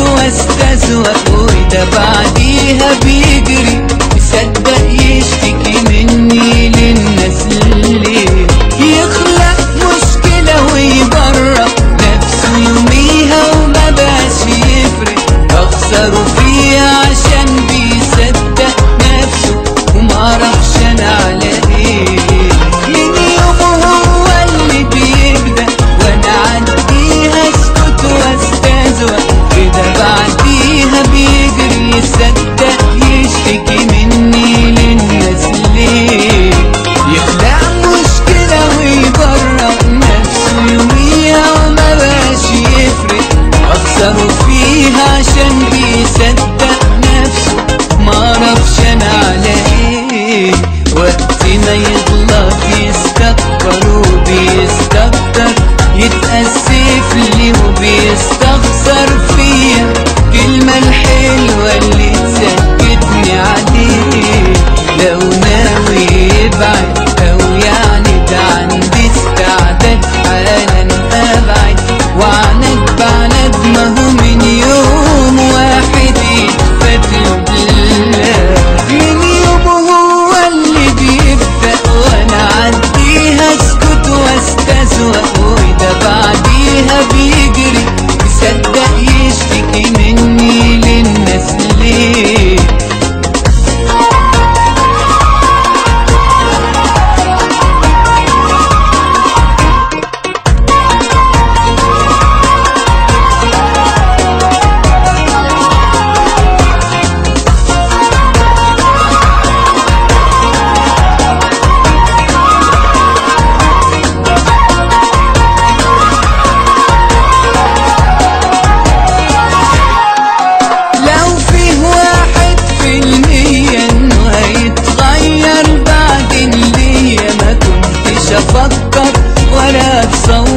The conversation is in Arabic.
واستزوق وده بعديها بيجري مصدق 하루 الحلوة اللي تسكتني عليه لو ناوي يبعد أو ده عندي استعداد حالا أبعد وعنك بعند ما هو من يوم واحد بالله من يومه هو اللي بيبدأ وأنا عديها اسكت واستزوق وده بعديها بيه olhar